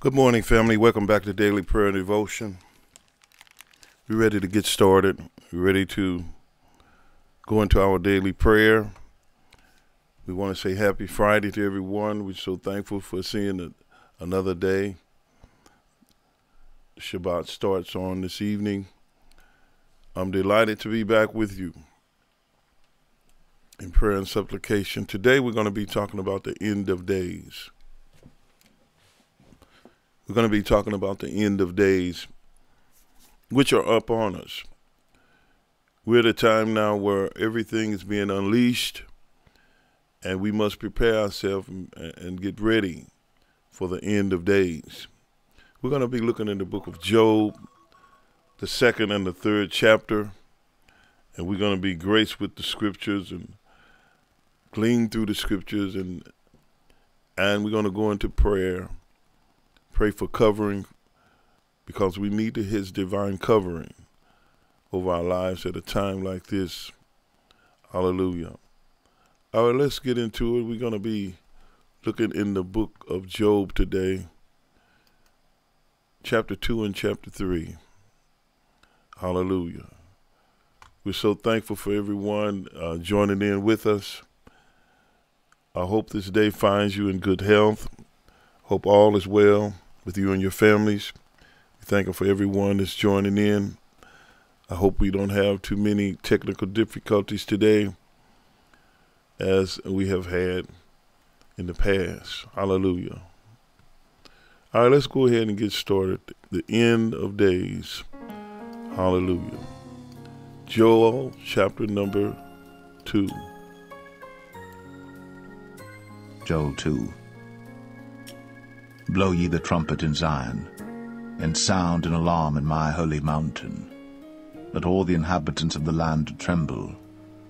Good morning, family. Welcome back to Daily Prayer and Devotion. We're ready to get started. We're ready to go into our daily prayer. We want to say happy Friday to everyone. We're so thankful for seeing another day. Shabbat starts on this evening. I'm delighted to be back with you in prayer and supplication. Today we're going to be talking about the end of days. We're going to be talking about the end of days, which are up on us. We're at a time now where everything is being unleashed, and we must prepare ourselves and, get ready for the end of days. We're going to be looking in the book of Joel, the second and the third chapter, and we're going to be graced with the scriptures and glean through the scriptures and and we're going to go into prayer pray for covering because we need his divine covering over our lives at a time like this. Hallelujah. All right, let's get into it. We're going to be looking in the book of Joel today, chapter 2 and chapter 3. Hallelujah. We're so thankful for everyone uh, joining in with us. I hope this day finds you in good health. Hope all is well with you and your families. We thank you for everyone that's joining in. I hope we don't have too many technical difficulties today as we have had in the past. Hallelujah. All right, let's go ahead and get started. The end of days. Hallelujah. Joel chapter number 2. Joel 2 Blow ye the trumpet in Zion, and sound an alarm in my holy mountain. Let all the inhabitants of the land tremble.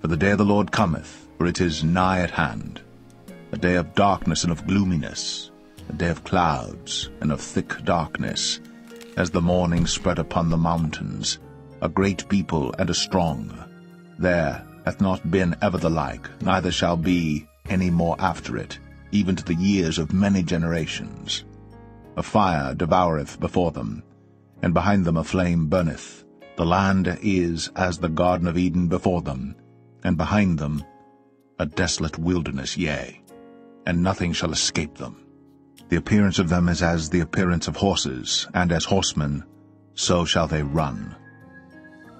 For the day of the Lord cometh, for it is nigh at hand. A day of darkness and of gloominess, a day of clouds and of thick darkness, as the morning spread upon the mountains, a great people and a strong. There hath not been ever the like, neither shall be any more after it, even to the years of many generations. A fire devoureth before them, and behind them a flame burneth. The land is as the Garden of Eden before them, and behind them a desolate wilderness, yea, and nothing shall escape them. The appearance of them is as the appearance of horses, and as horsemen, so shall they run.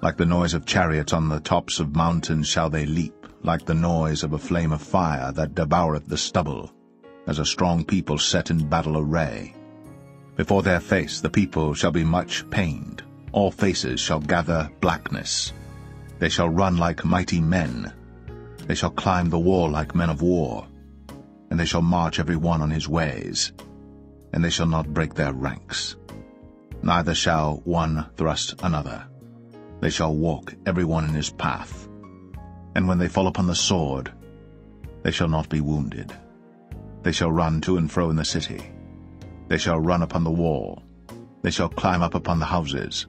Like the noise of chariots on the tops of mountains shall they leap, like the noise of a flame of fire that devoureth the stubble, as a strong people set in battle array. Before their face the people shall be much pained. All faces shall gather blackness. They shall run like mighty men. They shall climb the wall like men of war. And they shall march every one on his ways. And they shall not break their ranks. Neither shall one thrust another. They shall walk every one in his path. And when they fall upon the sword, they shall not be wounded. They shall run to and fro in the city. They shall run upon the wall. They shall climb up upon the houses.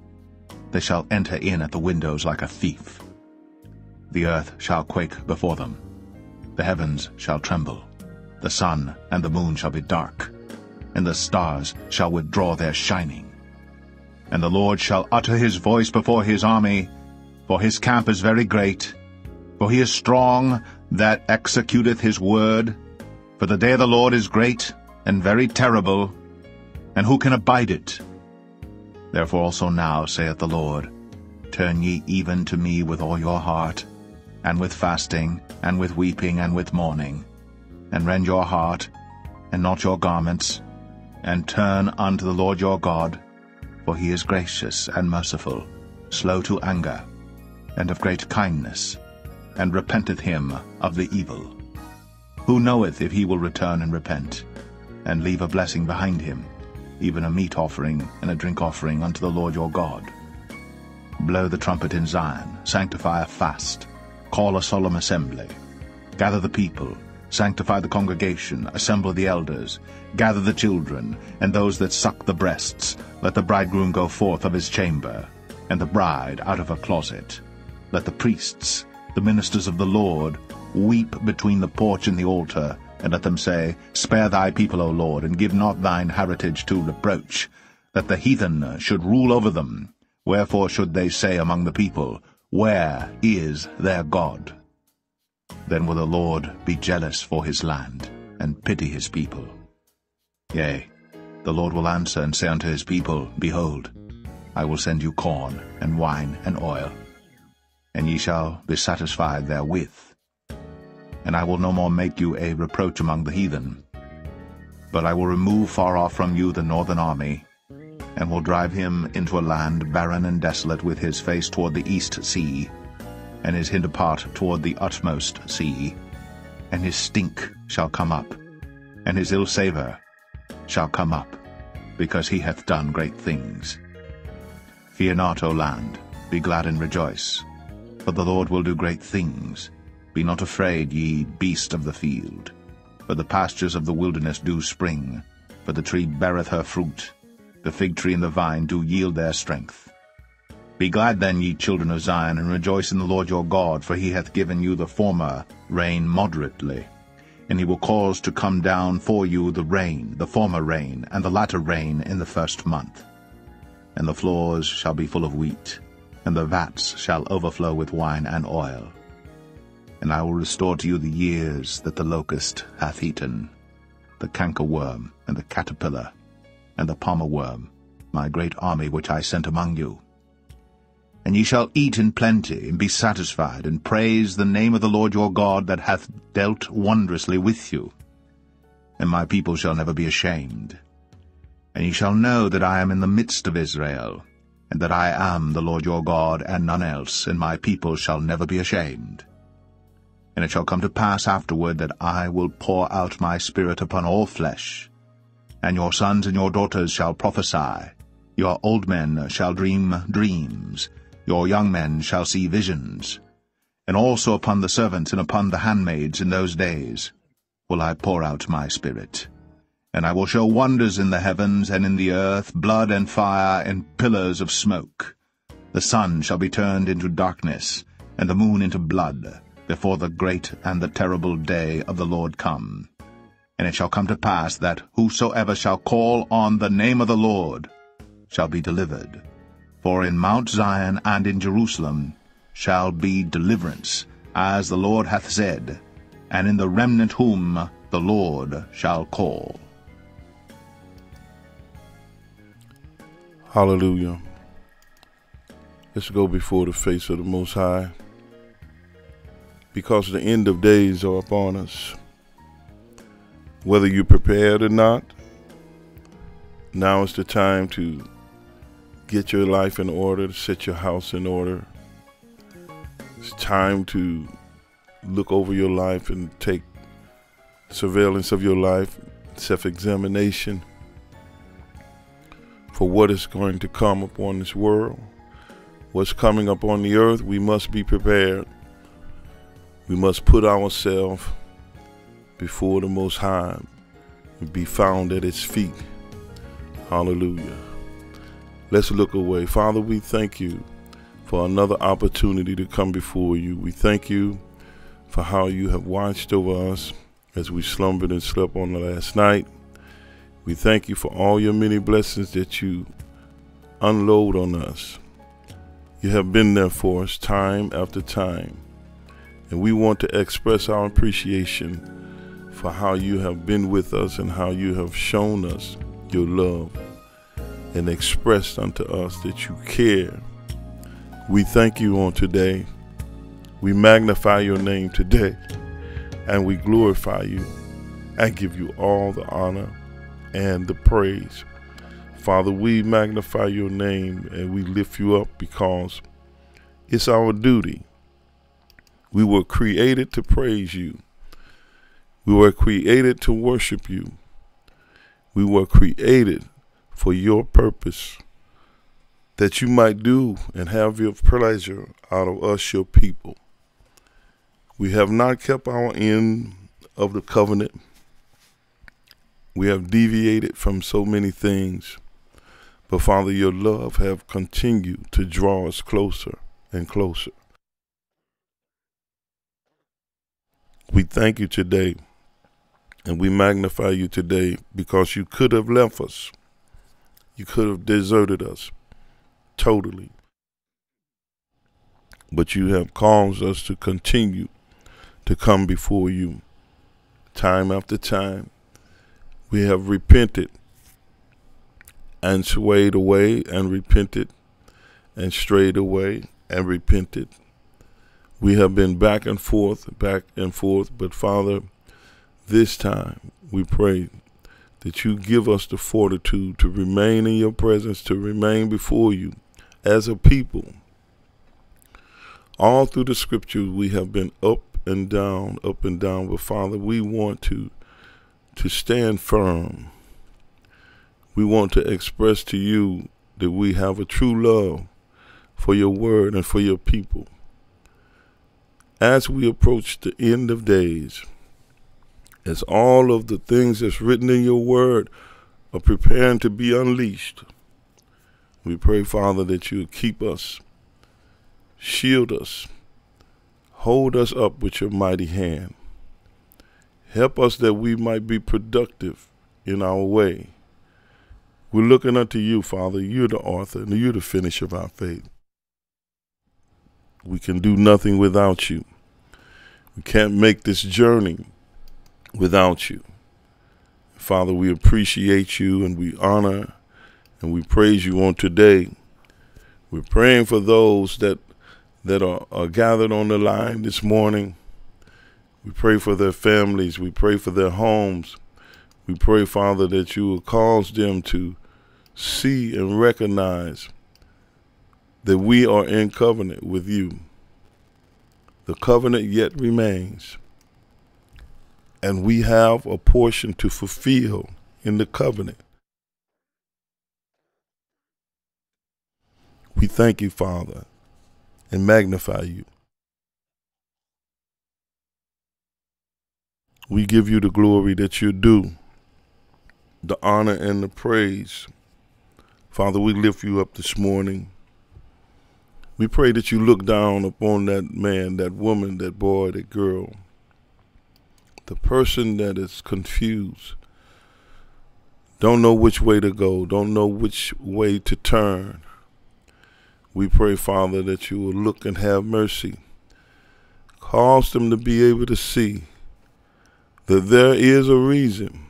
They shall enter in at the windows like a thief. The earth shall quake before them. The heavens shall tremble. The sun and the moon shall be dark, and the stars shall withdraw their shining. And the Lord shall utter his voice before his army, for his camp is very great, for he is strong that executeth his word. For the day of the Lord is great and very terrible, and who can abide it? Therefore also now, saith the Lord, Turn ye even to me with all your heart, and with fasting, and with weeping, and with mourning, and rend your heart, and not your garments, and turn unto the Lord your God, for he is gracious and merciful, slow to anger, and of great kindness, and repenteth him of the evil. Who knoweth if he will return and repent, and leave a blessing behind him, even a meat offering and a drink offering unto the Lord your God. Blow the trumpet in Zion, sanctify a fast, call a solemn assembly. Gather the people, sanctify the congregation, assemble the elders, gather the children, and those that suck the breasts. Let the bridegroom go forth of his chamber, and the bride out of her closet. Let the priests, the ministers of the Lord, weep between the porch and the altar, and let them say, Spare thy people, O Lord, and give not thine heritage to reproach, that the heathen should rule over them. Wherefore should they say among the people, Where is their God? Then will the Lord be jealous for his land, and pity his people. Yea, the Lord will answer and say unto his people, Behold, I will send you corn, and wine, and oil, and ye shall be satisfied therewith. And I will no more make you a reproach among the heathen. But I will remove far off from you the northern army, and will drive him into a land barren and desolate with his face toward the east sea, and his hinder part toward the utmost sea. And his stink shall come up, and his ill savour shall come up, because he hath done great things. Fear not, O land, be glad and rejoice, for the Lord will do great things. Be not afraid, ye beast of the field, for the pastures of the wilderness do spring, for the tree beareth her fruit, the fig tree and the vine do yield their strength. Be glad then, ye children of Zion, and rejoice in the Lord your God, for he hath given you the former rain moderately. And he will cause to come down for you the rain, the former rain, and the latter rain in the first month. And the floors shall be full of wheat, and the vats shall overflow with wine and oil. And I will restore to you the years that the locust hath eaten, the cankerworm, and the caterpillar, and the palmer worm, my great army which I sent among you. And ye shall eat in plenty, and be satisfied, and praise the name of the Lord your God that hath dealt wondrously with you. And my people shall never be ashamed. And ye shall know that I am in the midst of Israel, and that I am the Lord your God, and none else, and my people shall never be ashamed. And it shall come to pass afterward that I will pour out my Spirit upon all flesh, and your sons and your daughters shall prophesy, your old men shall dream dreams, your young men shall see visions. And also upon the servants and upon the handmaids in those days will I pour out my Spirit. And I will show wonders in the heavens and in the earth, blood and fire and pillars of smoke. The sun shall be turned into darkness, and the moon into blood, before the great and the terrible day of the Lord come. And it shall come to pass that whosoever shall call on the name of the Lord shall be delivered. For in Mount Zion and in Jerusalem shall be deliverance, as the Lord hath said, and in the remnant whom the Lord shall call. Hallelujah. Let's go before the face of the Most High, because the end of days are upon us whether you're prepared or not, now is the time to get your life in order, to set your house in order. It's time to look over your life and take surveillance of your life, self examination for what is going to come upon this world. What's coming upon the earth, we must be prepared. We must put ourselves before the Most High and be found at His feet. Hallelujah. Let's look away. Father, we thank you for another opportunity to come before you. We thank you for how you have watched over us as we slumbered and slept on the last night. We thank you for all your many blessings that you unload on us. You have been there for us time after time. And we want to express our appreciation for how you have been with us and how you have shown us your love and expressed unto us that you care. We thank you on today. We magnify your name today and we glorify you and give you all the honor and the praise. Father, we magnify your name and we lift you up because it's our duty. We were created to praise you. We were created to worship you. We were created for your purpose, that you might do and have your pleasure out of us, your people. We have not kept our end of the covenant. We have deviated from so many things. But Father, your love have continued to draw us closer and closer. We thank you today And we magnify you today because you could have left us. You could have deserted us totally. But you have caused us to continue to come before you time after time. We have repented and swayed away and repented and strayed away and repented. We have been back and forth, back and forth, but Father, this time we pray that you give us the fortitude to remain in your presence, to remain before you as a people. All through the scriptures we have been up and down, up and down, but Father, we want to to stand firm. We want to express to you that we have a true love for your word and for your people. As we approach the end of days, as all of the things that's written in your word are preparing to be unleashed, we pray, Father, that you keep us, shield us, hold us up with your mighty hand. Help us that we might be productive in our way. We're looking unto you, Father. You're the author and you're the finisher of our faith. We can do nothing without you. We can't make this journey without you. Father, we appreciate you and we honor and we praise you on today. We're praying for those that that are, are gathered on the line this morning. We pray for their families. We pray for their homes. We pray, Father, that you will cause them to see and recognize that we are in covenant with you. The covenant yet remains. And we have a portion to fulfill in the covenant. We thank you, Father, and magnify you. We give you the glory that you do, the honor and the praise. Father, we lift you up this morning. We pray that you look down upon that man, that woman, that boy, that girl, the person that is confused, don't know which way to go, don't know which way to turn. We pray, Father, that you will look and have mercy. Cause them to be able to see that there is a reason.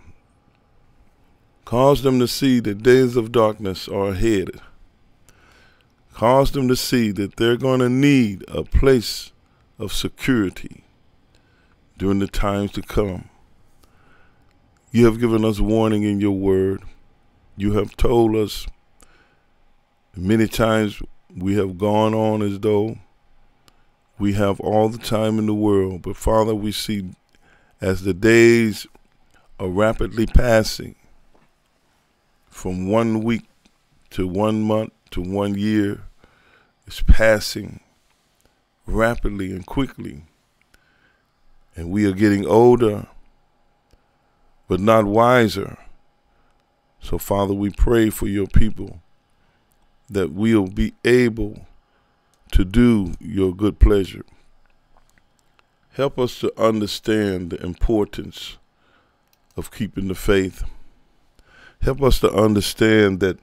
Cause them to see that days of darkness are ahead cause them to see that they're going to need a place of security during the times to come. You have given us warning in your word. You have told us many times we have gone on as though we have all the time in the world. But Father, we see as the days are rapidly passing from one week to one month to one year, is passing rapidly and quickly. And we are getting older, but not wiser. So, Father, we pray for your people that we'll be able to do your good pleasure. Help us to understand the importance of keeping the faith. Help us to understand that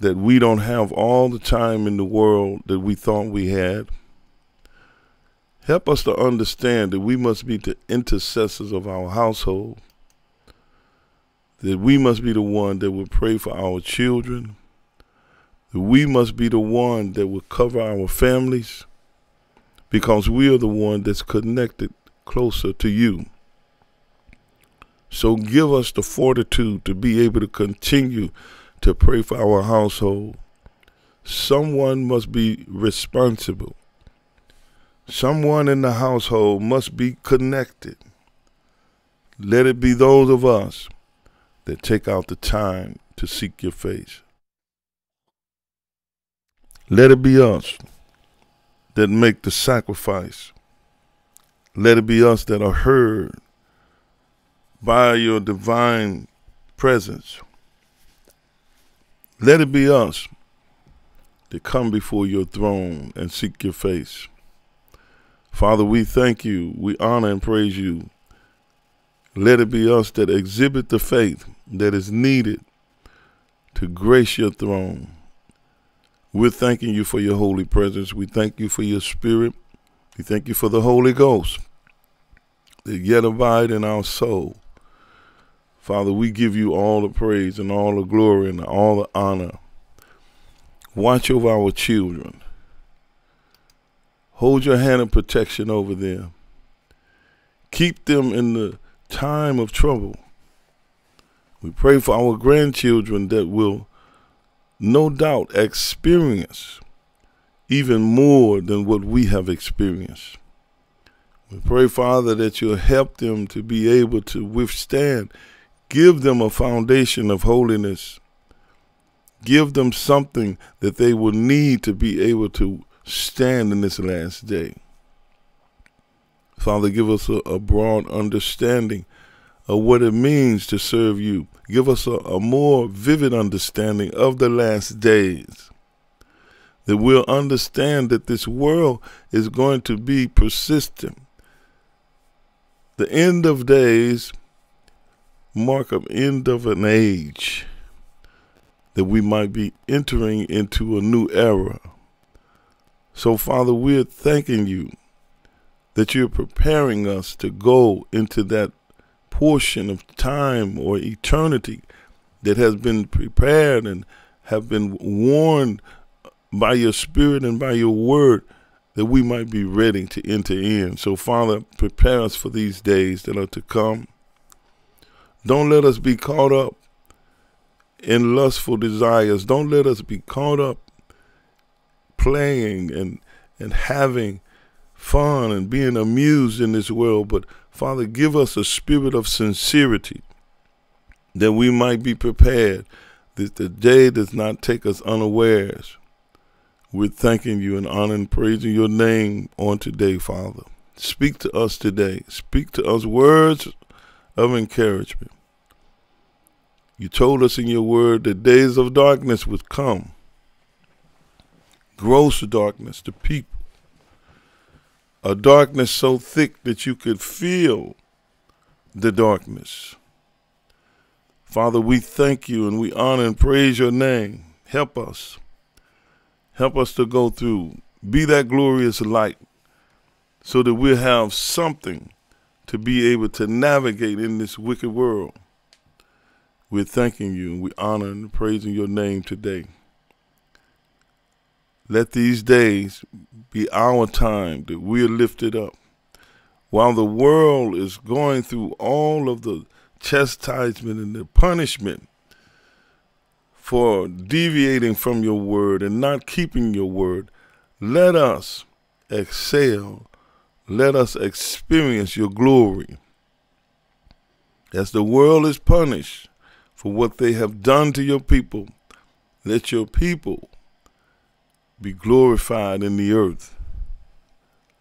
that we don't have all the time in the world that we thought we had. Help us to understand that we must be the intercessors of our household, that we must be the one that will pray for our children, that we must be the one that will cover our families, because we are the one that's connected closer to you. So give us the fortitude to be able to continue to pray for our household. Someone must be responsible. Someone in the household must be connected. Let it be those of us that take out the time to seek your face. Let it be us that make the sacrifice. Let it be us that are heard by your divine presence. Let it be us that come before your throne and seek your face. Father, we thank you, we honor and praise you, Let it be us that exhibit the faith that is needed to grace your throne. We're thanking you for your holy presence. We thank you for your spirit. We thank you for the Holy Ghost that yet abide in our soul. Father, we give you all the praise and all the glory and all the honor. Watch over our children. Hold your hand of protection over them. Keep them in the time of trouble. We pray for our grandchildren that will no doubt experience even more than what we have experienced. We pray, Father, that you'll help them to be able to withstand. Give them a foundation of holiness. Give them something that they will need to be able to stand in this last day. Father, give us a, a broad understanding of what it means to serve you. Give us a, a more vivid understanding of the last days. That we'll understand that this world is going to be persistent. The end of days mark of end of an age that we might be entering into a new era. So, Father, we're thanking you that you're preparing us to go into that portion of time or eternity that has been prepared and have been warned by your spirit and by your word that we might be ready to enter in. So, Father, prepare us for these days that are to come. Don't let us be caught up in lustful desires. Don't let us be caught up playing and and having fun and being amused in this world, but Father, give us a spirit of sincerity that we might be prepared that the day does not take us unawares. We're thanking you and honoring and praising your name on today, Father. Speak to us today. Speak to us words of encouragement. You told us in your word that days of darkness would come, gross darkness to people a darkness so thick that you could feel the darkness. Father, we thank you and we honor and praise your name. Help us. Help us to go through. Be that glorious light so that we'll have something to be able to navigate in this wicked world. We're thanking you and we honor and praising your name today. Let these days be our time that we're lifted up. While the world is going through all of the chastisement and the punishment for deviating from your word and not keeping your word, let us excel. Let us experience your glory. As the world is punished for what they have done to your people, let your people be glorified in the earth.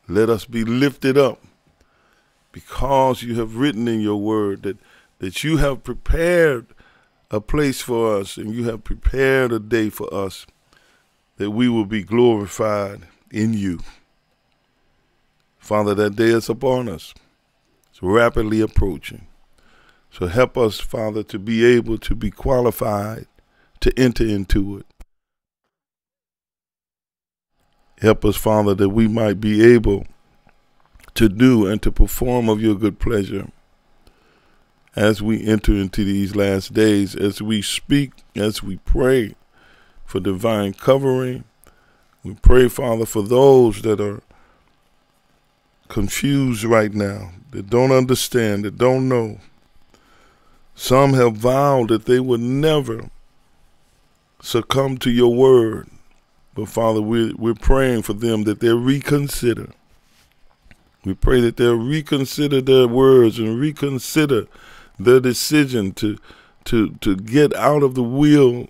Let us be lifted up because you have written in your word that, that you have prepared a place for us and you have prepared a day for us that we will be glorified in you. Father, that day is upon us. It's rapidly approaching. So help us, Father, to be able to be qualified to enter into it. Help us, Father, that we might be able to do and to perform of your good pleasure as we enter into these last days, as we speak, as we pray for divine covering. We pray, Father, for those that are confused right now, that don't understand, that don't know. Some have vowed that they would never succumb to your word. But Father, we're, we're praying for them that they'll reconsider. We pray that they'll reconsider their words and reconsider their decision to, to, to get out of the will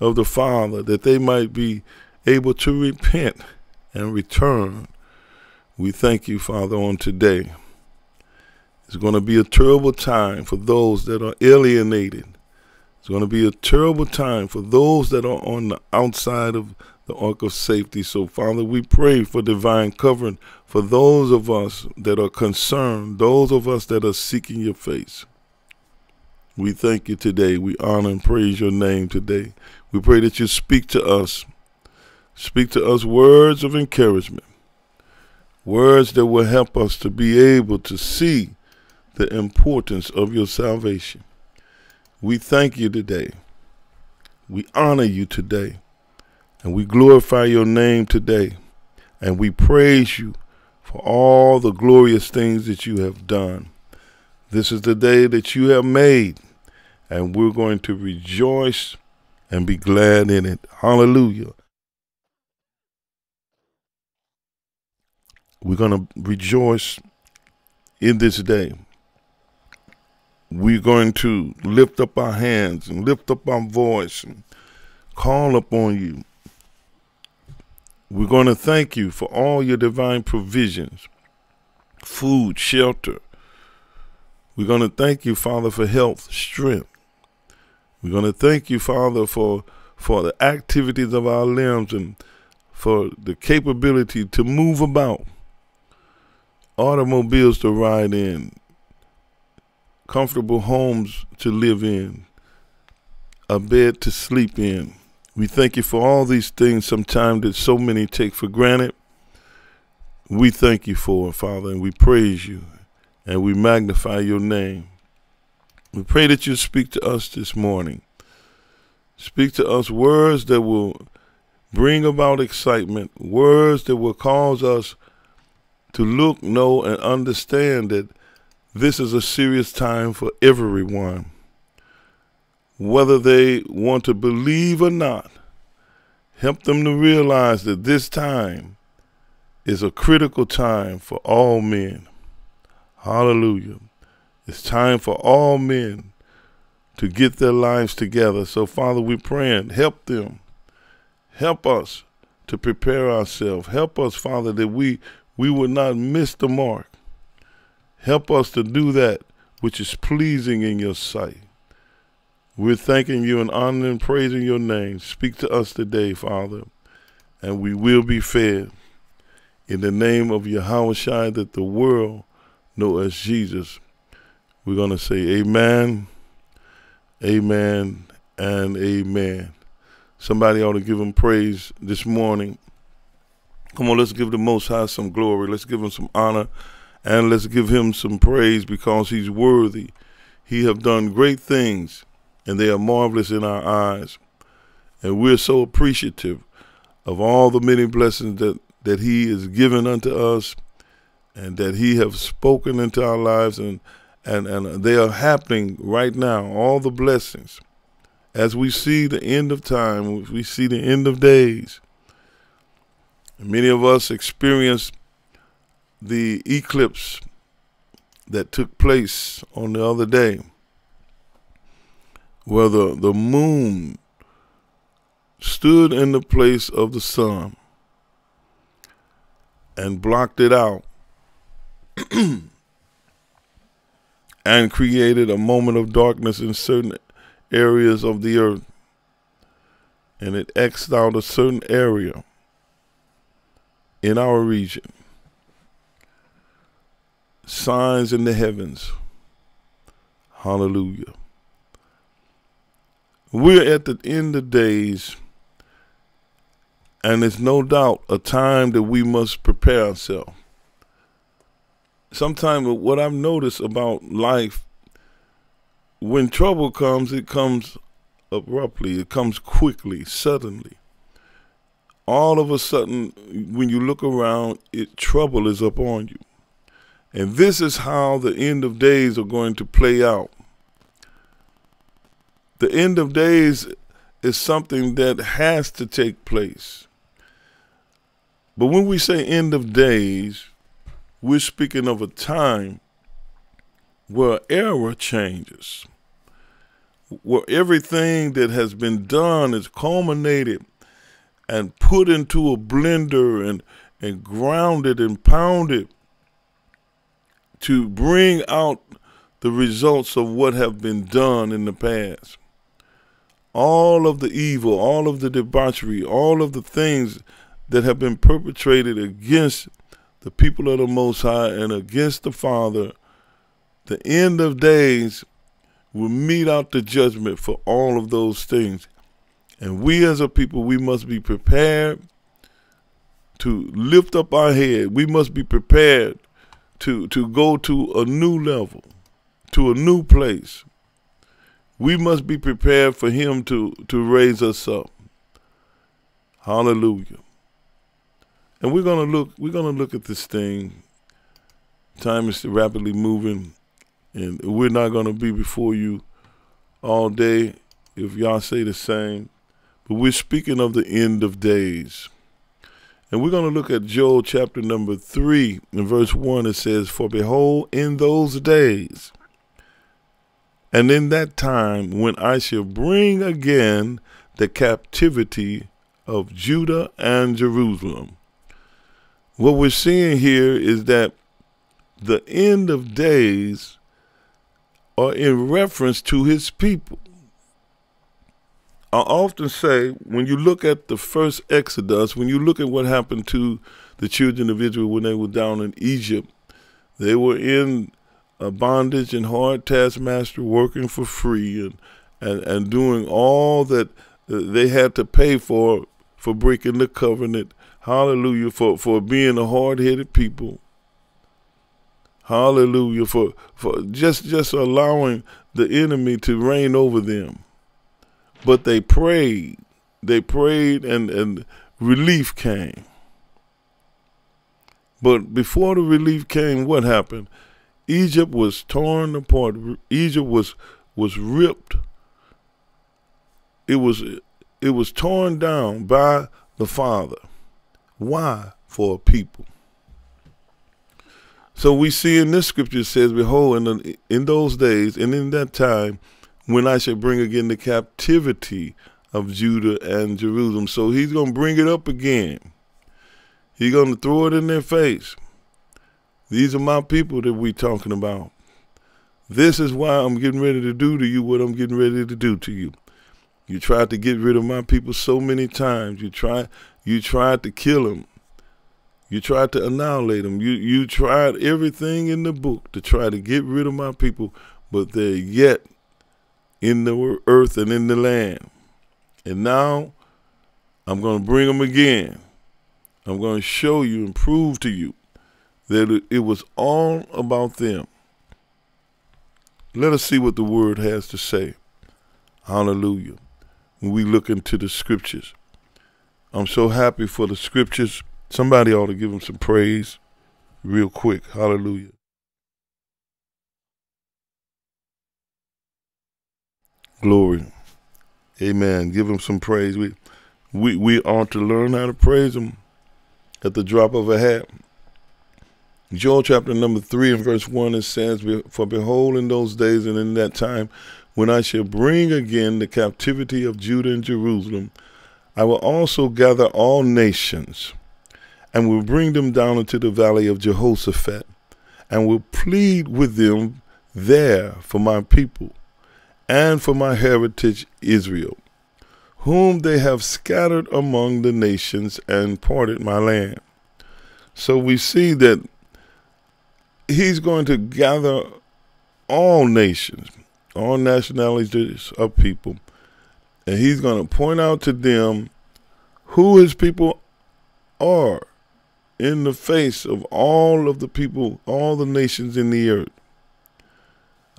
of the Father, that they might be able to repent and return. We thank you, Father, on today. It's going to be a terrible time for those that are alienated. It's going to be a terrible time for those that are on the outside of the ark of safety. So, Father, we pray for divine covering for those of us that are concerned, those of us that are seeking your face. We thank you today. We honor and praise your name today. We pray that you speak to us. Speak to us words of encouragement, words that will help us to be able to see the importance of your salvation. We thank you today. We honor you today. And we glorify your name today. And we praise you for all the glorious things that you have done. This is the day that you have made, and we're going to rejoice and be glad in it. Hallelujah. We're going to rejoice in this day. We're going to lift up our hands and lift up our voice and call upon you we're going to thank you for all your divine provisions, food, shelter. We're going to thank you, Father, for health, strength. We're going to thank you, Father, for for the activities of our limbs and for the capability to move about, automobiles to ride in, comfortable homes to live in, a bed to sleep in. We thank you for all these things sometimes that so many take for granted. We thank you for it, Father, and we praise you and we magnify your name. We pray that you speak to us this morning. Speak to us words that will bring about excitement, words that will cause us to look, know, and understand that this is a serious time for everyone whether they want to believe or not, help them to realize that this time is a critical time for all men. Hallelujah. It's time for all men to get their lives together. So, Father, we're praying, help them. Help us to prepare ourselves. Help us, Father, that we, we would not miss the mark. Help us to do that which is pleasing in your sight. We're thanking you and honoring and praising your name. Speak to us today, Father, and we will be fed. In the name of Yahweh Shai that the world know as Jesus, we're going to say amen, amen, and amen. Somebody ought to give him praise this morning. Come on, let's give the Most High some glory. Let's give him some honor, and let's give him some praise because he's worthy. He have done great things and they are marvelous in our eyes. And we're so appreciative of all the many blessings that, that He has given unto us and that He have spoken into our lives and, and, and they are happening right now, all the blessings. As we see the end of time, we see the end of days. Many of us experienced the eclipse that took place on the other day where the, the moon stood in the place of the sun and blocked it out and created a moment of darkness in certain areas of the earth. And it X'd out a certain area in our region. Signs in the heavens. Hallelujah. We're at the end of days, and it's no doubt a time that we must prepare ourselves. Sometimes, what I've noticed about life, when trouble comes, it comes abruptly, it comes quickly, suddenly. All of a sudden, when you look around, it trouble is upon you. And this is how the end of days are going to play out the end of days is something that has to take place. But when we say end of days, we're speaking of a time where era changes, where everything that has been done is culminated and put into a blender and, and grounded and pounded to bring out the results of what have been done in the past all of the evil, all of the debauchery, all of the things that have been perpetrated against the people of the Most High and against the Father, the end of days will mete out the judgment for all of those things. And we as a people, we must be prepared to lift up our head. We must be prepared to, to go to a new level, to a new place. We must be prepared for him to, to raise us up. Hallelujah. And we're gonna look we're gonna look at this thing. Time is rapidly moving and we're not gonna be before you all day if y'all say the same. But we're speaking of the end of days. And we're going to look at Joel chapter number 3 in verse 1. It says, For behold, in those days, and in that time when I shall bring again the captivity of Judah and Jerusalem. What we're seeing here is that the end of days are in reference to his people. I often say when you look at the first Exodus, when you look at what happened to the children of Israel when they were down in Egypt, they were in a bondage and hard taskmaster working for free and, and, and doing all that uh, they had to pay for for breaking the covenant. Hallelujah. For, for being a hard headed people. Hallelujah. For, for just, just allowing the enemy to reign over them. But they prayed. They prayed and, and relief came. But before the relief came, what happened? Egypt was torn apart. Egypt was was ripped. It was it was torn down by the Father. Why? For a people. So we see in this scripture it says, Behold, in, the, in those days and in that time, when I shall bring again the captivity of Judah and Jerusalem. So he's going to bring it up again. He's going to throw it in their face. These are my people that we talking about. This is why I'm getting ready to do to you what I'm getting ready to do to you. You tried to get rid of my people so many times. You tried you tried to kill them. You tried to annihilate them. You you tried everything in the book to try to get rid of my people, but they're yet in the earth and in the land. And now I'm going to bring them again. I'm going to show you and prove to you that it was all about them. Let us see what the word has to say. Hallelujah. When we look into the scriptures, I'm so happy for the scriptures. Somebody ought to give them some praise real quick. Hallelujah. Glory. Amen. Give him some praise. We we we ought to learn how to praise him at the drop of a hat. Joel chapter number three and verse one it says, For behold in those days and in that time when I shall bring again the captivity of Judah and Jerusalem, I will also gather all nations, and will bring them down into the valley of Jehoshaphat, and will plead with them there for my people and for my heritage Israel, whom they have scattered among the nations and parted my land. So we see that he's going to gather all nations, all nationalities of people, and he's going to point out to them who his people are in the face of all of the people, all the nations in the earth.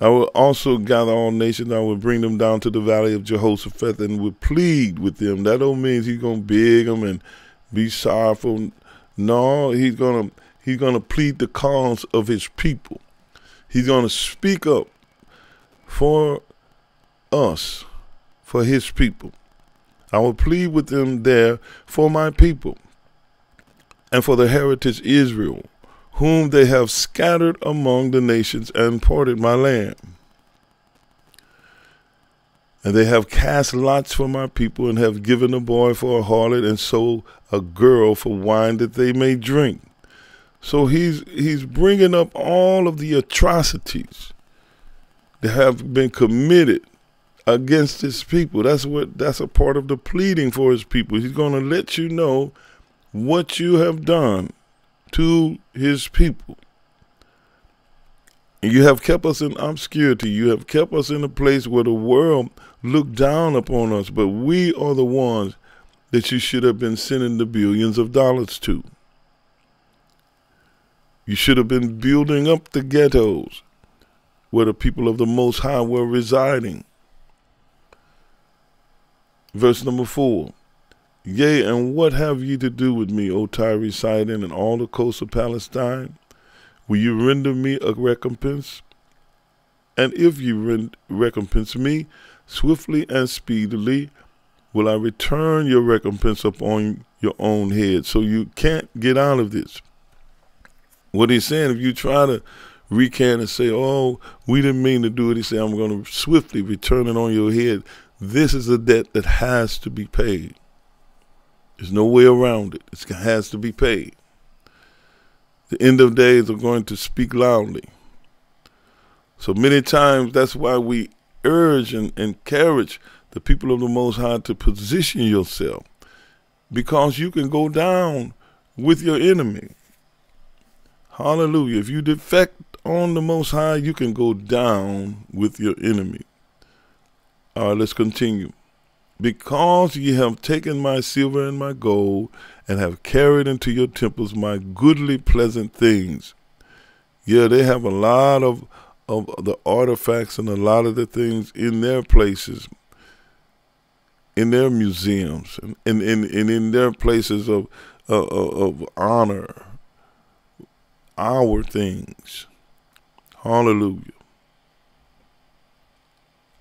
I will also gather all nations. I will bring them down to the valley of Jehoshaphat and will plead with them. That don't mean he's gonna beg them and be sorrowful. No, he's gonna he's gonna plead the cause of his people. He's gonna speak up for us, for his people. I will plead with them there for my people and for the heritage Israel whom they have scattered among the nations and parted my land. And they have cast lots for my people, and have given a boy for a harlot, and sold a girl for wine that they may drink. So he's he's bringing up all of the atrocities that have been committed against his people. That's what that's a part of the pleading for his people. He's going to let you know what you have done to his people. You have kept us in obscurity. You have kept us in a place where the world looked down upon us, but we are the ones that you should have been sending the billions of dollars to. You should have been building up the ghettos where the people of the Most High were residing. Verse number four. Yea, and what have ye to do with me, O Tyre, Sidon, and all the coasts of Palestine? Will you render me a recompense? And if you recompense me swiftly and speedily, will I return your recompense upon your own head. So you can't get out of this. What he's saying, if you try to recant and say, oh, we didn't mean to do it, he said, I'm going to swiftly return it on your head. This is a debt that has to be paid. There's no way around it. It has to be paid. The end of days are going to speak loudly. So many times that's why we urge and encourage the people of the Most High to position yourself because you can go down with your enemy. Hallelujah. If you defect on the Most High, you can go down with your enemy. All right, let's continue because ye have taken my silver and my gold, and have carried into your temples my goodly pleasant things. Yeah, they have a lot of of the artifacts and a lot of the things in their places, in their museums, and, and, and, and in their places of, of honor, our things. Hallelujah.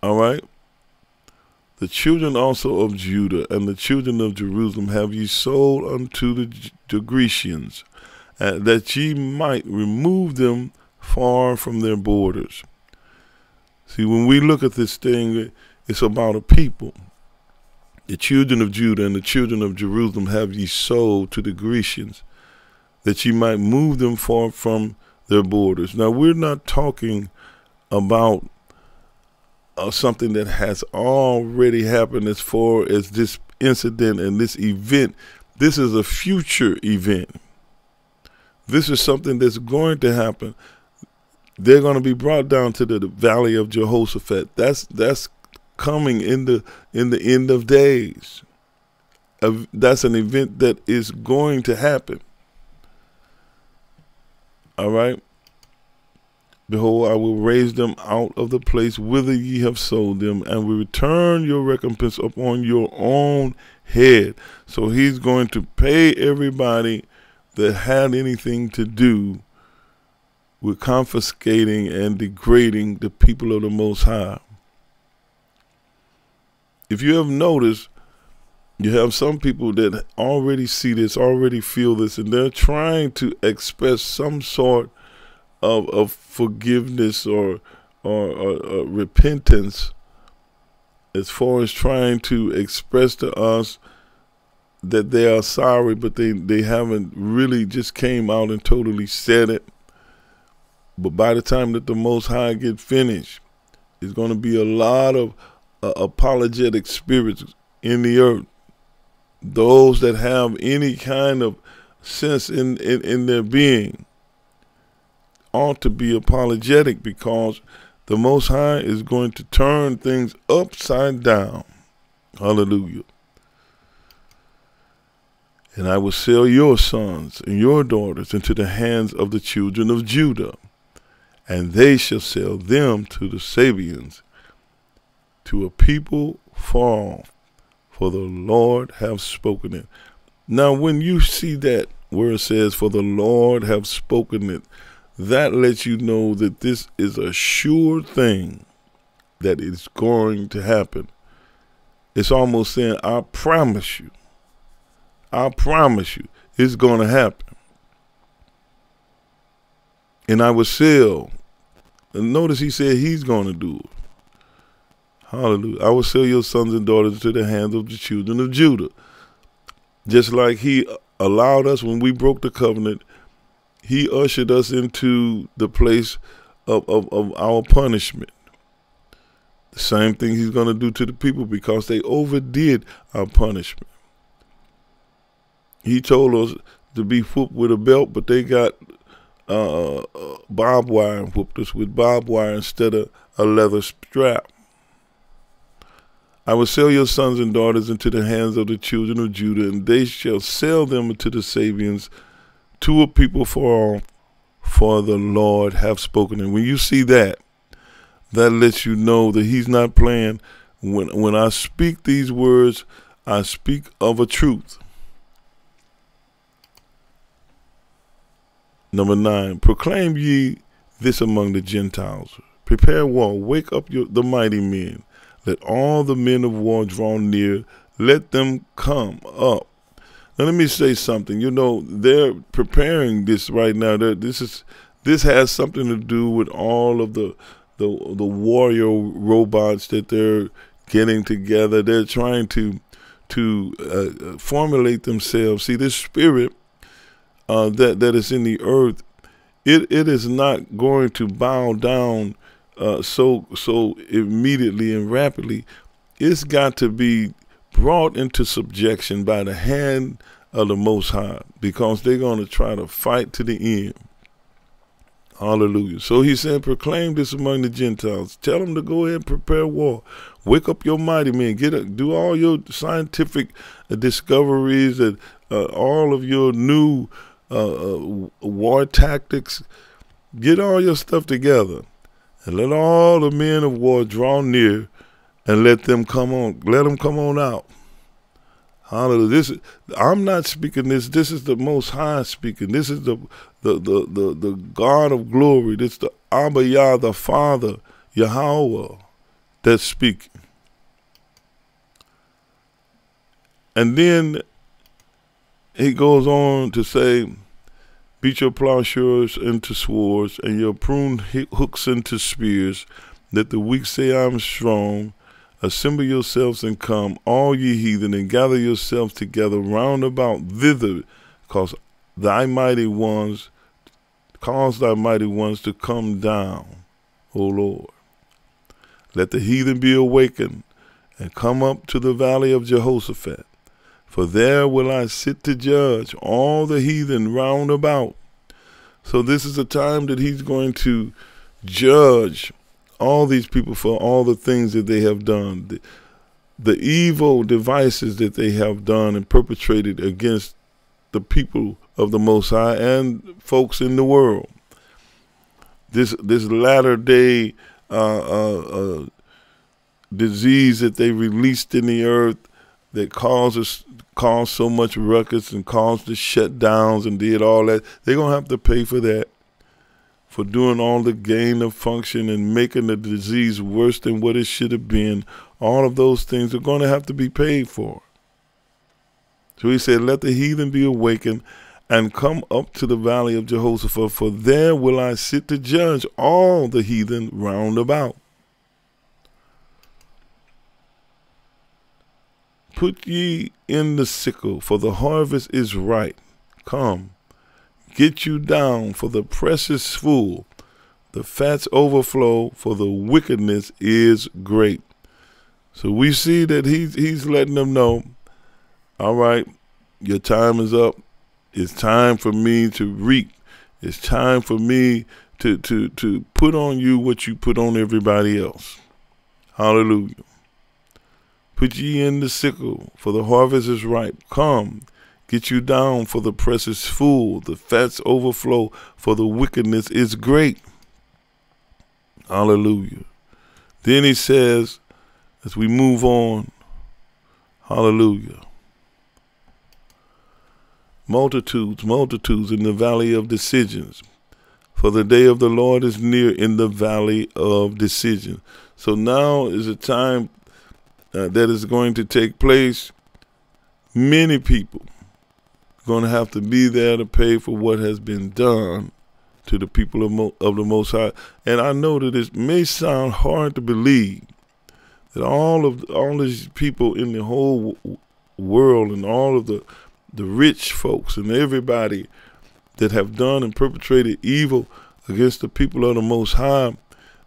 All right? The children also of Judah and the children of Jerusalem have ye sold unto the, the Grecians, uh, that ye might remove them far from their borders. See, when we look at this thing, it's about a people. The children of Judah and the children of Jerusalem have ye sold to the Grecians, that ye might move them far from their borders. Now, we're not talking about uh, something that has already happened as far as this incident and this event. This is a future event. This is something that's going to happen. They're going to be brought down to the, valley of Jehoshaphat. That's that's coming in the in the end of days. That's an event that is going to happen. All right. Behold, I will raise them out of the place whither ye have sold them, and will return your recompense upon your own head. So he's going to pay everybody that had anything to do with confiscating and degrading the people of the Most High. If you have noticed, you have some people that already see this, already feel this, and they're trying to express some sort of, of forgiveness or, or, or, or repentance as far as trying to express to us that they are sorry, but they, they haven't really just came out and totally said it. But by the time that the Most High get finished, it's going to be a lot of uh, apologetic spirits in the earth. Those that have any kind of sense in, in, in their being ought to be apologetic because the Most High is going to turn things upside down. Hallelujah. And I will sell your sons and your daughters into the hands of the children of Judah, and they shall sell them to the Sabeans, to a people far off, for the Lord have spoken it. Now, when you see that where it says, For the Lord have spoken it, that lets you know that this is a sure thing that it's going to happen. It's almost saying, I promise you, I promise you, it's going to happen. And I will sell. And notice he said he's going to do it. Hallelujah. I will sell your sons and daughters to the hands of the children of Judah. Just like he allowed us when we broke the covenant he ushered us into the place of, of, of our punishment. The same thing he's going to do to the people because they overdid our punishment. He told us to be whooped with a belt, but they got uh, uh, barbed wire and whooped us with barbed wire instead of a leather strap. I will sell your sons and daughters into the hands of the children of Judah, and they shall sell them to the Sabeans, to a people for all, for the Lord have spoken. And when you see that, that lets you know that He's not playing. When when I speak these words, I speak of a truth. Number nine, proclaim ye this among the Gentiles. Prepare war, wake up your, the mighty men let all the men of war draw near. Let them come up. Now let me say something. You know, they're preparing this right now. They're, this is this has something to do with all of the the the warrior robots that they're getting together. They're trying to to uh, formulate themselves. See, this spirit uh, that that is in the earth, it it is not going to bow down uh, so so immediately and rapidly, it's got to be brought into subjection by the hand of the Most High because they're going to try to fight to the end. Hallelujah. So he said, proclaim this among the Gentiles. Tell them to go ahead and prepare war. Wake up your mighty men. Get a, do all your scientific uh, discoveries and uh, all of your new uh, uh war tactics. Get all your stuff together and let all the men of war draw near and let them come on let them come on out hallelujah this is, i'm not speaking this this is the most high speaking this is the the the the, the god of glory this is the abba Yah, the father yahweh that's speaking and then he goes on to say Beat your plowshares into swords, and your prune hooks into spears. Let the weak say, I am strong. Assemble yourselves and come, all ye heathen, and gather yourselves together round about thither, cause thy mighty ones, cause thy mighty ones to come down, O Lord. Let the heathen be awakened, and come up to the valley of Jehoshaphat. For there will I sit to judge all the heathen round about. So this is a time that he's going to judge all these people for all the things that they have done, the, the evil devices that they have done and perpetrated against the people of the Most High and folks in the world. This this latter day uh, uh, uh, disease that they released in the earth that causes caused so much ruckus and caused the shutdowns and did all that, they're to have to pay for that, for doing all the gain of function and making the disease worse than what it should have been. All of those things are going to have to be paid for. So he said, Let the heathen be awakened and come up to the valley of Jehoshaphat, for there will I sit to judge all the heathen round about. Put ye in the sickle, for the harvest is ripe. Come, get you down, for the press is full. The fats overflow, for the wickedness is great. So we see that he's he's letting them know, all right, your time is up. It's time for me to reap. It's time for me to to to put on you what you put on everybody else. Hallelujah. Put ye in the sickle, for the harvest is ripe. Come, get you down, for the press is full, the fats overflow, for the wickedness is great. Hallelujah. Then he says, as we move on, hallelujah. Multitudes, multitudes in the valley of decisions. For the day of the Lord is near in the valley of decision. So now is a time uh, that is going to take place, many people going to have to be there to pay for what has been done to the people of, Mo- of the Most High. And I know that it may sound hard to believe that all of all these people in the whole world and all of the the rich folks and everybody that have done and perpetrated evil against the people of the Most High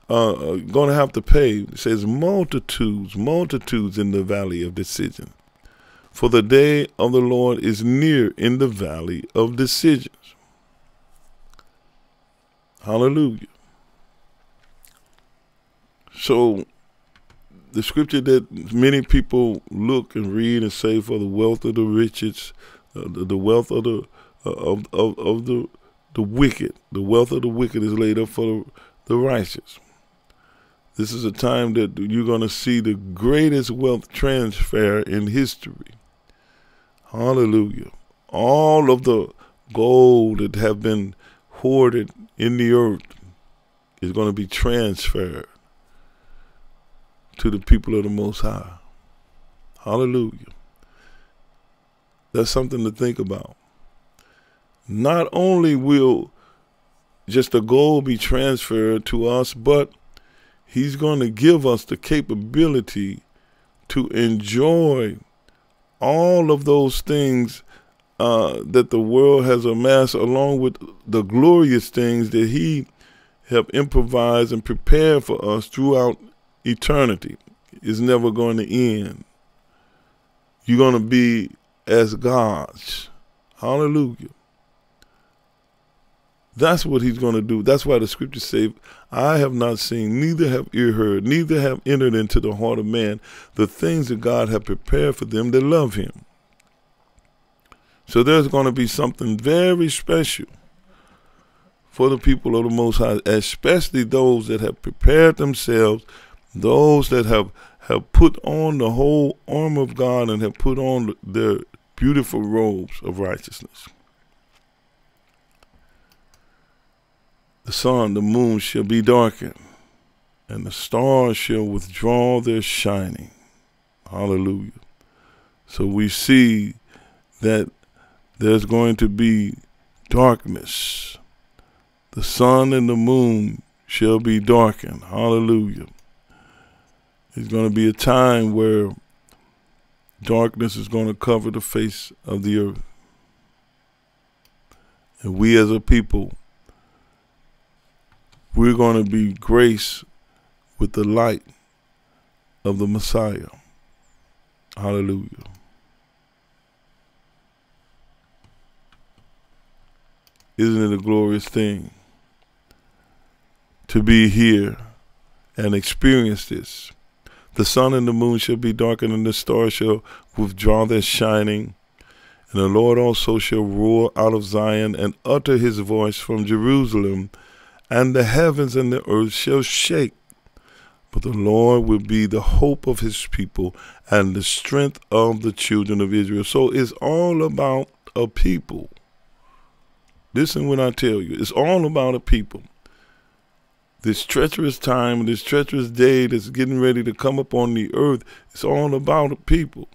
uh, uh going to have to pay. It says multitudes, multitudes in the valley of decision. For the day of the Lord is near in the valley of decisions. Hallelujah. So, the scripture that many people look and read and say for the wealth of the riches, uh, the, the, wealth of the uh, of, of of the the wicked, the wealth of the wicked is laid up for the, the righteous. This is a time that you're going to see the greatest wealth transfer in history. Hallelujah. All of the gold that have been hoarded in the earth is going to be transferred to the people of the Most High. Hallelujah. That's something to think about. Not only will just the gold be transferred to us, but He's going to give us the capability to enjoy all of those things uh, that the world has amassed, along with the glorious things that He have improvised and prepared for us throughout eternity. Is never going to end. You're going to be as gods. Hallelujah. That's what he's going to do. That's why the scriptures say, I have not seen, neither have ear heard, neither have entered into the heart of man the things that God have prepared for them that love him. So there's going to be something very special for the people of the Most High, especially those that have prepared themselves, those that have, have put on the whole armor of God and have put on their beautiful robes of righteousness. The sun, the moon shall be darkened, and the stars shall withdraw their shining. Hallelujah. So we see that there's going to be darkness. The sun and the moon shall be darkened. Hallelujah. There's going to be a time where darkness is going to cover the face of the earth. And we as a people we're going to be graced with the light of the Messiah. Hallelujah. Isn't it a glorious thing to be here and experience this? The sun and the moon shall be darkened, and the stars shall withdraw their shining. And the Lord also shall roar out of Zion and utter his voice from Jerusalem and the heavens and the earth shall shake. But the Lord will be the hope of his people and the strength of the children of Israel. So it's all about a people. Listen when I tell you, it's all about a people. This treacherous time, this treacherous day that's getting ready to come upon the earth, it's all about a people.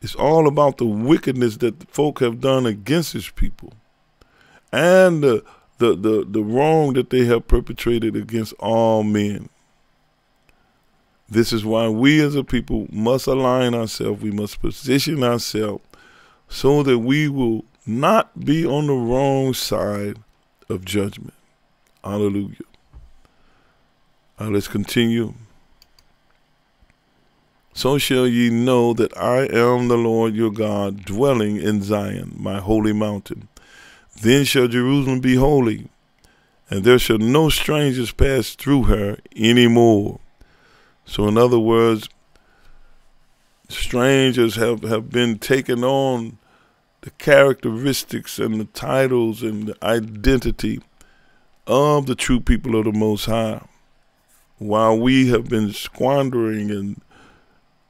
It's all about the wickedness that folk have done against his people and the the, the, the wrong that they have perpetrated against all men. This is why we as a people must align ourselves, we must position ourselves so that we will not be on the wrong side of judgment. Hallelujah. Let's continue. So shall ye know that I am the Lord your God, dwelling in Zion, my holy mountain. Then shall Jerusalem be holy, and there shall no strangers pass through her any more. So, in other words, strangers have, have been taken on the characteristics and the titles and the identity of the true people of the Most High, while we have been squandering and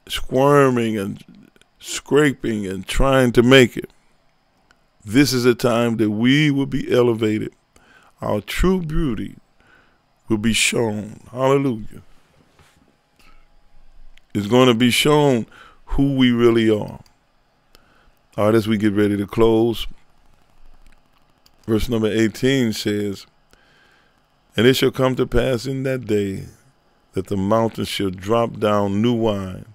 squirming and scraping and trying to make it. This is a time that we will be elevated. Our true beauty will be shown. Hallelujah. It's going to be shown who we really are. All right, as we get ready to close, verse number 18 says, And it shall come to pass in that day that the mountains shall drop down new wine,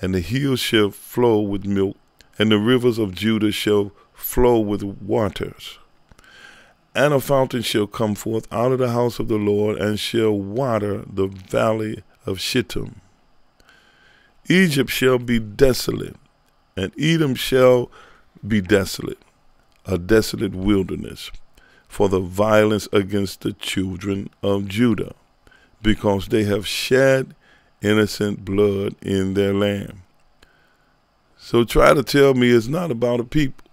and the hills shall flow with milk, and the rivers of Judah shall flow with waters. And a fountain shall come forth out of the house of the Lord, and shall water the valley of Shittim. Egypt shall be desolate, and Edom shall be desolate, a desolate wilderness, for the violence against the children of Judah, because they have shed innocent blood in their land. So try to tell me it's not about a people.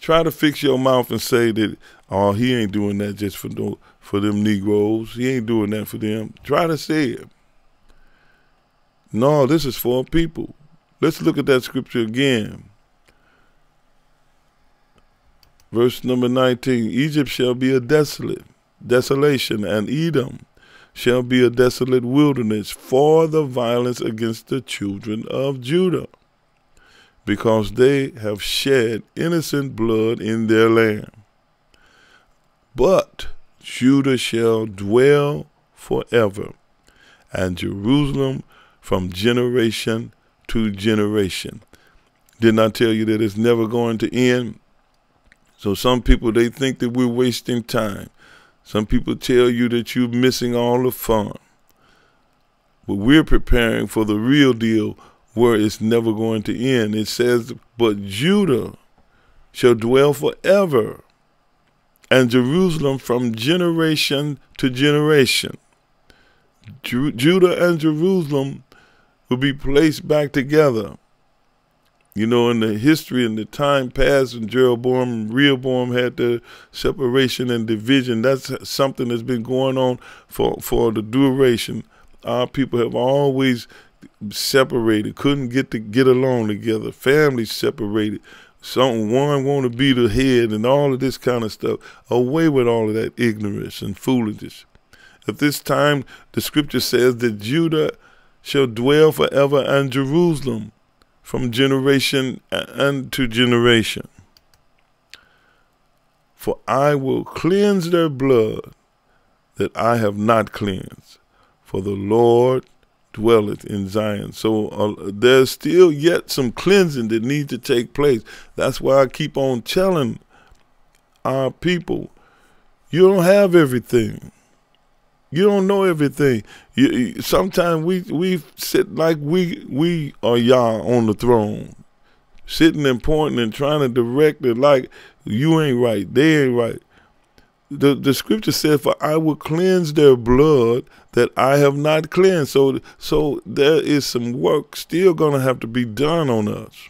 Try to fix your mouth and say that, oh, he ain't doing that just for the, for them Negroes. He ain't doing that for them. Try to say it. No, this is for people. Let's look at that scripture again. Verse number 19 Egypt shall be a desolate desolation, and Edom shall be a desolate wilderness for the violence against the children of Judah, because they have shed innocent blood in their land. But Judah shall dwell forever, and Jerusalem from generation to generation. Didn't I tell you that it's never going to end? So some people they think that we're wasting time. Some people tell you that you're missing all the fun. But we're preparing for the real deal where it's never going to end. It says, But Judah shall dwell forever, and Jerusalem from generation to generation. Ju Judah and Jerusalem will be placed back together. You know, in the history and the time past when Jeroboam and Rehoboam had the separation and division, that's something that's been going on for, for the duration. Our people have always separated, couldn't get to get along together, families separated. Some one want to be the head and all of this kind of stuff. Away with all of that ignorance and foolishness. At this time, the scripture says that Judah shall dwell forever and Jerusalem from generation uh, unto generation. For I will cleanse their blood that I have not cleansed, for the Lord dwelleth in Zion. So uh, there's still yet some cleansing that needs to take place. That's why I keep on telling our people, you don't have everything. You don't know everything. You, you, sometimes we we sit like we we are Yah on the throne, sitting and pointing and trying to direct it like you ain't right, they ain't right. The the scripture said, "For I will cleanse their blood that I have not cleansed." So so there is some work still gonna have to be done on us.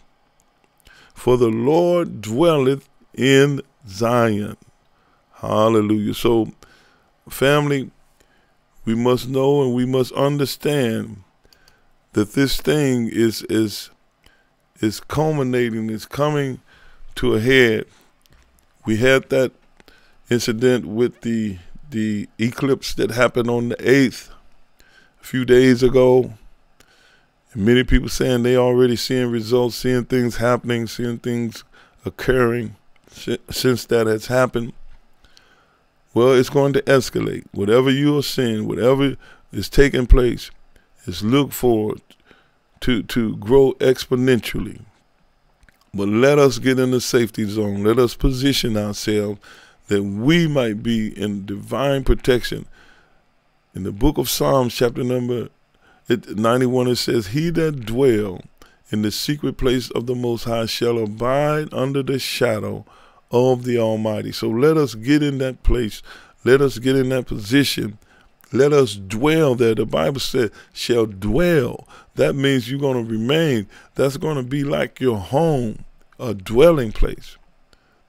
For the Lord dwelleth in Zion. Hallelujah. So, family we must know and we must understand that this thing is is is culminating, is coming to a head. We had that incident with the the eclipse that happened on the eighth a few days ago. And many people saying they already seeing results, seeing things happening, seeing things occurring since that has happened. Well, it's going to escalate. Whatever you are seeing, whatever is taking place, is look forward to to grow exponentially. But let us get in the safety zone. Let us position ourselves that we might be in divine protection. In the book of Psalms, chapter number 91, it says, He that dwell in the secret place of the Most High shall abide under the shadow of the Almighty. So let us get in that place. Let us get in that position. Let us dwell there. The Bible said, shall dwell. That means you're going to remain. That's going to be like your home, a dwelling place.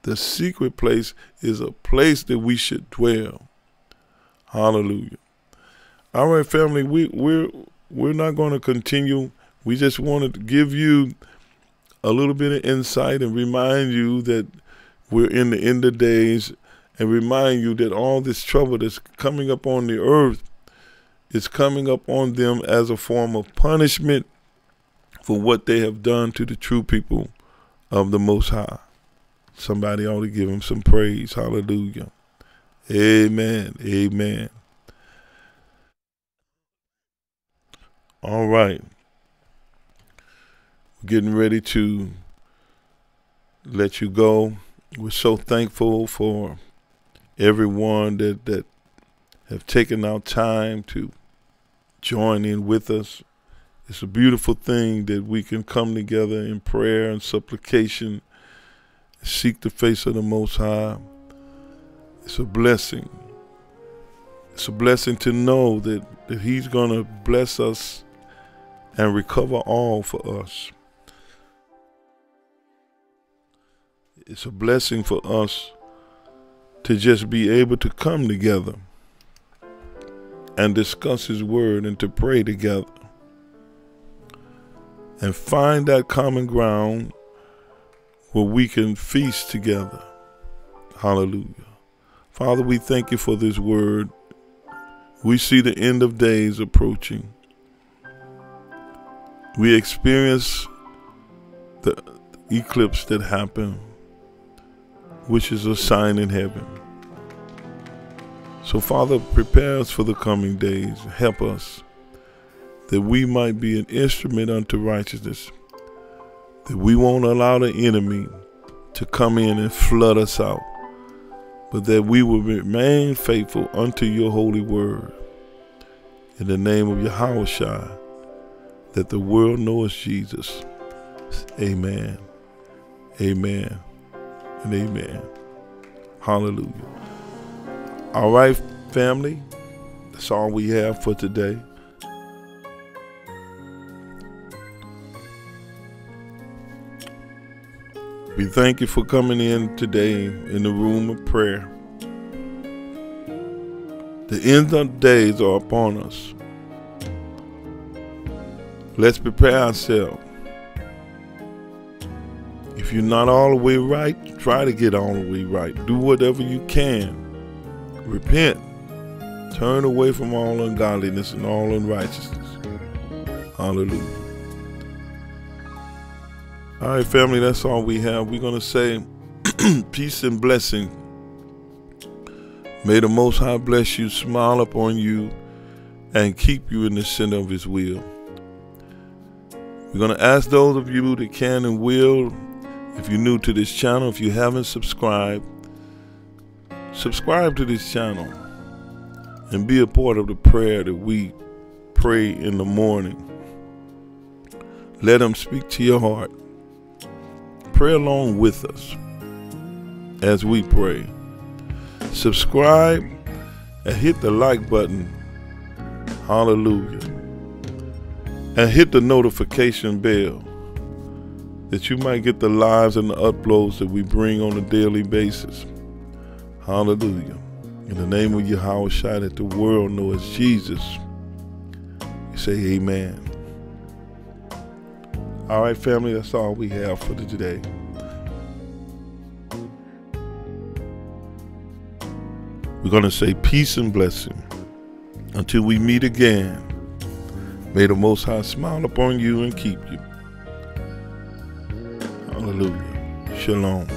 The secret place is a place that we should dwell. Hallelujah. All right, family, we, we're we're not going to continue. We just wanted to give you a little bit of insight and remind you that we're in the end of days and remind you that all this trouble that's coming up on the earth is coming up on them as a form of punishment for what they have done to the true people of the Most High. Somebody ought to give him some praise. Hallelujah. Amen. Amen. All right. We're Getting ready to let you go we're so thankful for everyone that that have taken our time to join in with us. It's a beautiful thing that we can come together in prayer and supplication, seek the face of the Most High. It's a blessing. It's a blessing to know that, that He's going to bless us and recover all for us. It's a blessing for us to just be able to come together and discuss His Word and to pray together and find that common ground where we can feast together. Hallelujah. Father, we thank you for this word. We see the end of days approaching. We experience the eclipse that happened, which is a sign in heaven. So, Father, prepare us for the coming days. Help us that we might be an instrument unto righteousness, that we won't allow the enemy to come in and flood us out, but that we will remain faithful unto your holy word. In the name of Yahweh that the world knows Jesus. Amen. Amen. And amen. Hallelujah. All right, family. That's all we have for today. We thank you for coming in today in the room of prayer. The end of days are upon us. Let's prepare ourselves. If you're not all the way right, try to get all the way right. Do whatever you can. Repent. Turn away from all ungodliness and all unrighteousness. Hallelujah. All right, family, that's all we have. We're going to say peace and blessing. May the Most High bless you, smile upon you, and keep you in the center of His will. We're going to ask those of you that can and will, if you're new to this channel, if you haven't subscribed, subscribe to this channel and be a part of the prayer that we pray in the morning. Let Him speak to your heart pray along with us as we pray. Subscribe and hit the like button. Hallelujah. And hit the notification bell that you might get the lives and the uploads that we bring on a daily basis. Hallelujah. In the name of Yahweh Shai that the world knows Jesus. You say amen. All right, family, that's all we have for today. We're going to say peace and blessing until we meet again. May the Most High smile upon you and keep you. Hallelujah. Shalom.